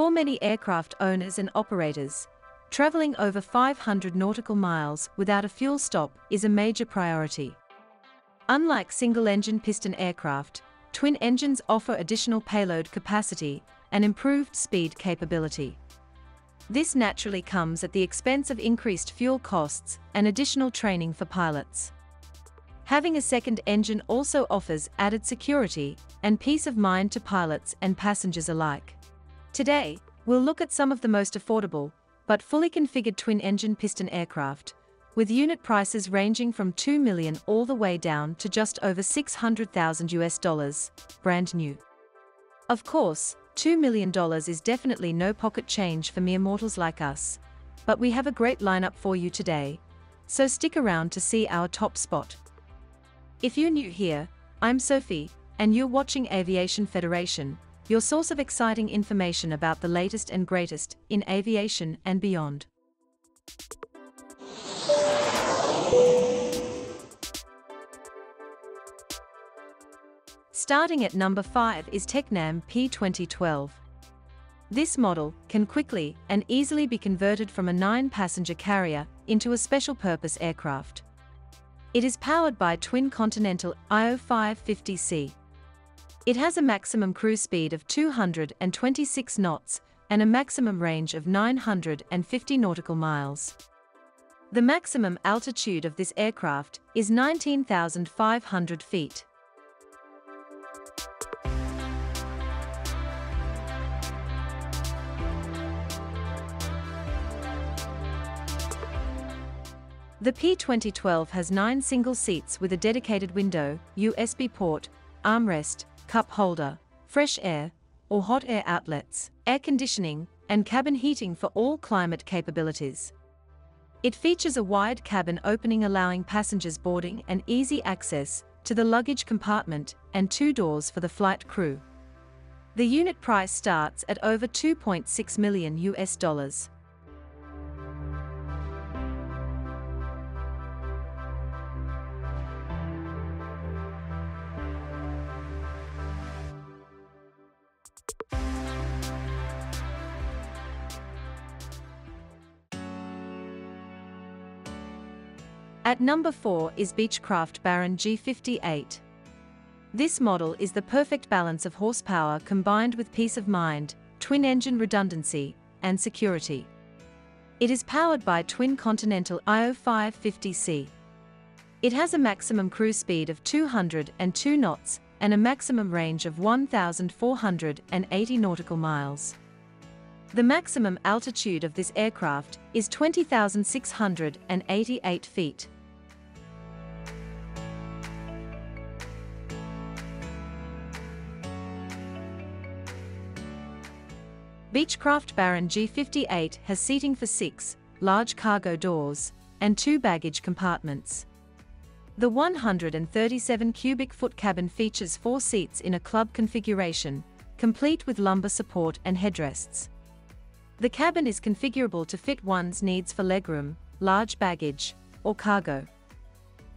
For many aircraft owners and operators, traveling over 500 nautical miles without a fuel stop is a major priority. Unlike single-engine piston aircraft, twin engines offer additional payload capacity and improved speed capability. This naturally comes at the expense of increased fuel costs and additional training for pilots. Having a second engine also offers added security and peace of mind to pilots and passengers alike. Today, we'll look at some of the most affordable, but fully configured twin-engine piston aircraft, with unit prices ranging from 2 million all the way down to just over 600,000 US dollars, brand new. Of course, $2 million is definitely no pocket change for mere mortals like us, but we have a great lineup for you today, so stick around to see our top spot. If you're new here, I'm Sophie, and you're watching Aviation Federation, your source of exciting information about the latest and greatest in aviation and beyond. Starting at number 5 is Tecnam P2012. This model can quickly and easily be converted from a 9-passenger carrier into a special-purpose aircraft. It is powered by twin Continental IO550C. It has a maximum cruise speed of 226 knots and a maximum range of 950 nautical miles. The maximum altitude of this aircraft is 19,500 feet. The P2012 has nine single seats with a dedicated window, USB port, armrest, cup holder, fresh air, or hot air outlets, air conditioning, and cabin heating for all climate capabilities. It features a wide cabin opening allowing passengers boarding and easy access to the luggage compartment and two doors for the flight crew. The unit price starts at over 2.6 million US dollars. At number 4 is Beechcraft Baron G58. This model is the perfect balance of horsepower combined with peace of mind, twin-engine redundancy, and security. It is powered by twin Continental IO550C. It has a maximum cruise speed of 202 knots and a maximum range of 1,480 nautical miles. The maximum altitude of this aircraft is 20,688 feet. Beechcraft Baron G58 has seating for six, large cargo doors, and two baggage compartments. The 137 cubic foot cabin features four seats in a club configuration, complete with lumbar support and headrests. The cabin is configurable to fit one's needs for legroom, large baggage, or cargo.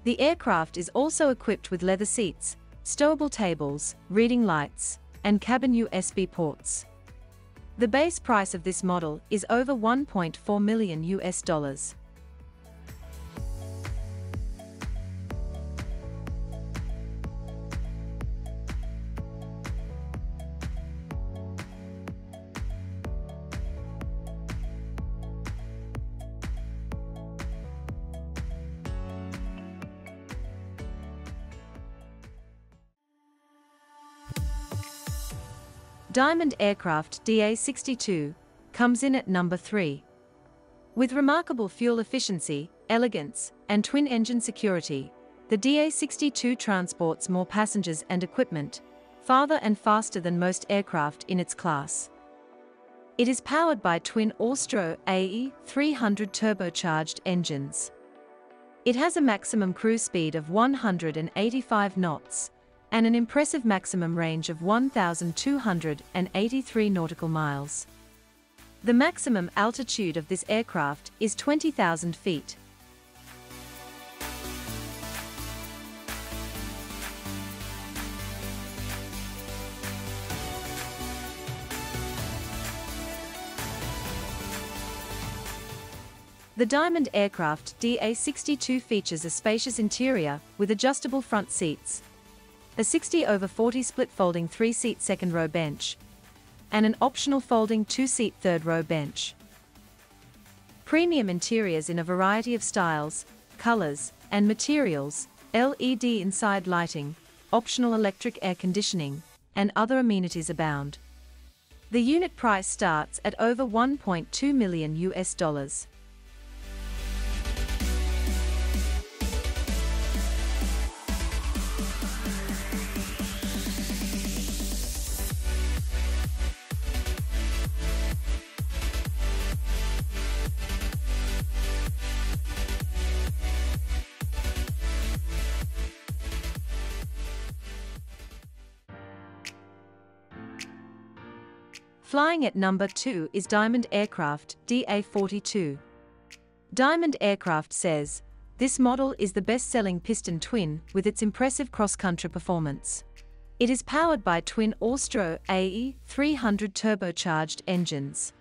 The aircraft is also equipped with leather seats, stowable tables, reading lights, and cabin USB ports. The base price of this model is over 1.4 million US dollars. Diamond Aircraft DA62 comes in at number 3. With remarkable fuel efficiency, elegance, and twin-engine security, the DA62 transports more passengers and equipment, farther and faster than most aircraft in its class. It is powered by twin Austro AE 300 turbocharged engines. It has a maximum cruise speed of 185 knots, and an impressive maximum range of 1,283 nautical miles. The maximum altitude of this aircraft is 20,000 feet. The Diamond aircraft DA62 features a spacious interior with adjustable front seats, a 60 over 40 split folding 3-seat second row bench, and an optional folding 2-seat third row bench. Premium interiors in a variety of styles, colors, and materials, LED inside lighting, optional electric air conditioning, and other amenities abound. The unit price starts at over 1.2 million US dollars. Flying at number 2 is Diamond Aircraft DA42. Diamond Aircraft says, this model is the best-selling piston twin with its impressive cross-country performance. It is powered by twin Austro AE 300 turbocharged engines.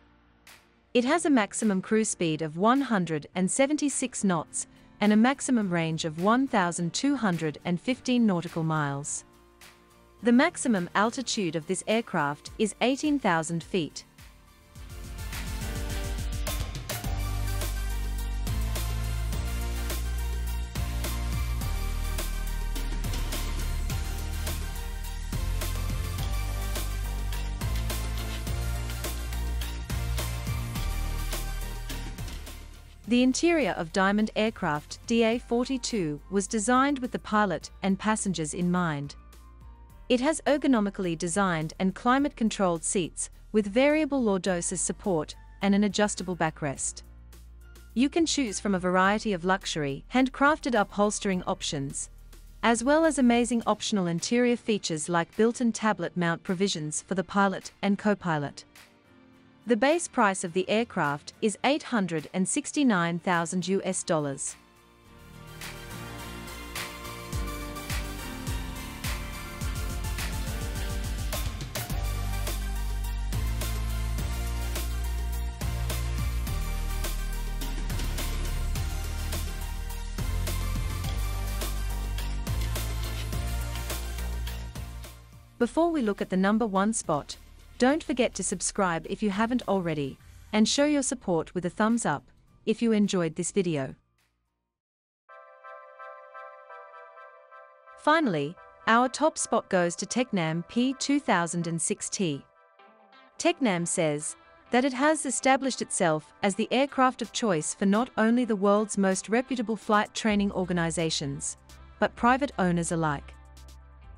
It has a maximum cruise speed of 176 knots and a maximum range of 1,215 nautical miles. The maximum altitude of this aircraft is 18,000 feet. The interior of Diamond Aircraft DA42 was designed with the pilot and passengers in mind. It has ergonomically designed and climate-controlled seats, with variable lordosis support and an adjustable backrest. You can choose from a variety of luxury, handcrafted upholstering options, as well as amazing optional interior features like built-in tablet mount provisions for the pilot and co-pilot. The base price of the aircraft is 869,000 US dollars. Before we look at the number one spot, don't forget to subscribe if you haven't already, and show your support with a thumbs up if you enjoyed this video. Finally, our top spot goes to Tecnam P2006T. Tecnam says that it has established itself as the aircraft of choice for not only the world's most reputable flight training organizations, but private owners alike.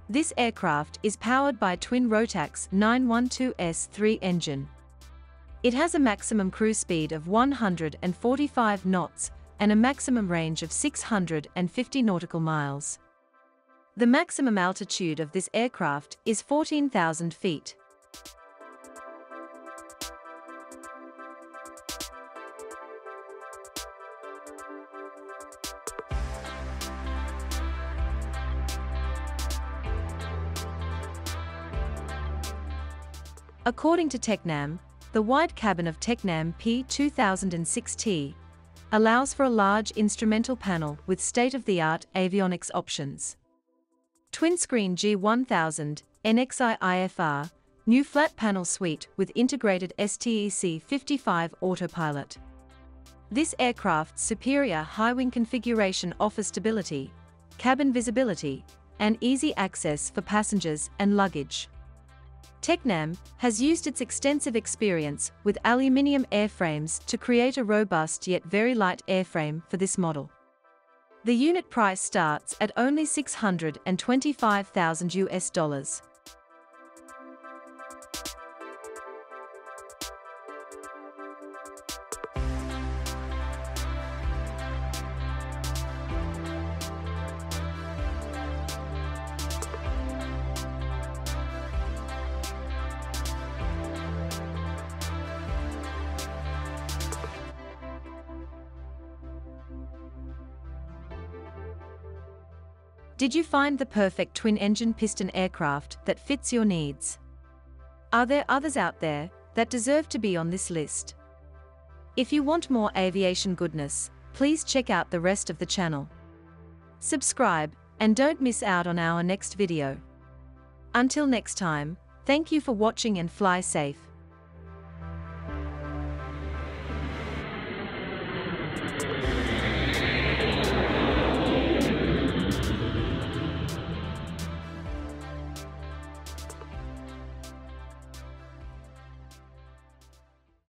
This aircraft is powered by twin Rotax 912S3 engine. It has a maximum cruise speed of 145 knots and a maximum range of 650 nautical miles. The maximum altitude of this aircraft is 14,000 feet. According to Tecnam, the wide cabin of Tecnam P2006T allows for a large instrumental panel with state-of-the-art avionics options. Twin-screen G1000, NXI IFR, new flat panel suite with integrated STEC 55 autopilot. This aircraft's superior high-wing configuration offers stability, cabin visibility, and easy access for passengers and luggage. Tecnam has used its extensive experience with aluminium airframes to create a robust yet very light airframe for this model. The unit price starts at only 625,000 US dollars. Did you find the perfect twin-engine piston aircraft that fits your needs? Are there others out there that deserve to be on this list? If you want more aviation goodness, please check out the rest of the channel. Subscribe, and don't miss out on our next video. Until next time, thank you for watching and fly safe.